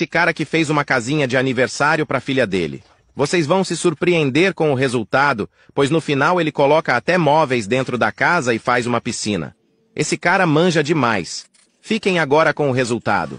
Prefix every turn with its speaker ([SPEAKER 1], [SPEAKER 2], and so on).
[SPEAKER 1] Esse cara que fez uma casinha de aniversário para a filha dele. Vocês vão se surpreender com o resultado, pois no final ele coloca até móveis dentro da casa e faz uma piscina. Esse cara manja demais. Fiquem agora com o resultado.